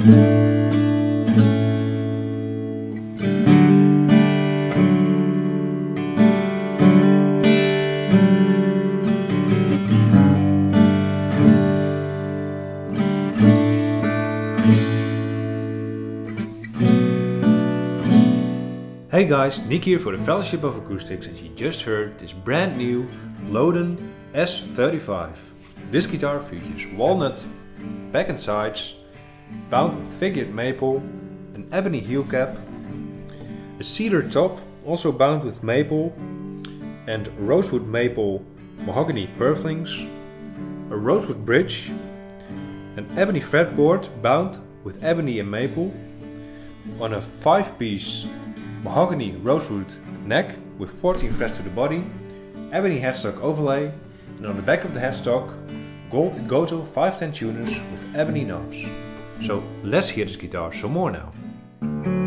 Hey guys, Niek here for the Fellowship of Acoustics and you just heard this brand new Lowden S35. This guitar features walnut back and sides, bound with figured maple, an ebony heel cap, a cedar top also bound with maple and rosewood maple mahogany purflings, a rosewood bridge, an ebony fretboard bound with ebony and maple, on a 5-piece mahogany rosewood neck with 14 frets to the body, ebony headstock overlay, and on the back of the headstock, gold Gotoh 510 tuners with ebony knobs. So let's hear this guitar some more now.